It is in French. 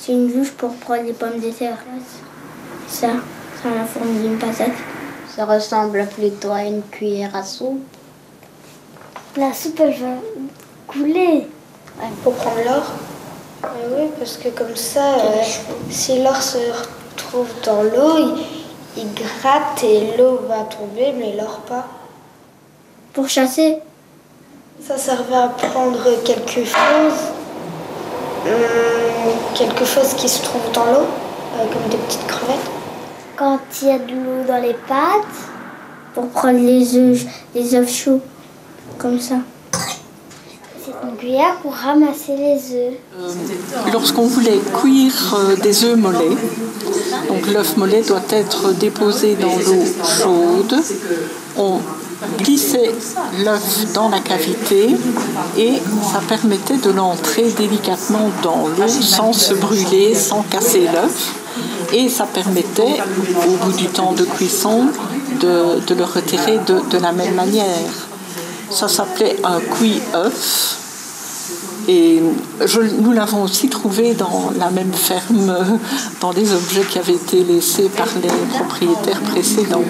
C'est une juge pour prendre les pommes de terre. Ça, ça a la forme d'une patate. Ça ressemble plutôt à une cuillère à soupe. La soupe, elle va couler. Pour prendre l'or Oui, parce que comme ça, euh, si l'or se retrouve dans l'eau, il, il gratte et l'eau va tomber, mais l'or pas. Pour chasser Ça servait à prendre quelque chose, hum, quelque chose qui se trouve dans l'eau, euh, comme des petites crevettes. Quand il y a de l'eau dans les pattes, pour prendre les œufs, les œufs chauds, comme ça. C'est une cuillère pour ramasser les œufs. Lorsqu'on voulait cuire euh, des œufs mollets, donc l'œuf mollet doit être déposé dans l'eau chaude. On glissait l'œuf dans la cavité et ça permettait de l'entrer délicatement dans l'eau sans se brûler, sans casser l'œuf. Et ça permettait, au bout du temps de cuisson, de, le retirer de, la même manière. Ça s'appelait un cuit-œuf. Et nous l'avons aussi trouvé dans la même ferme, dans des objets qui avaient été laissés par les propriétaires précédents.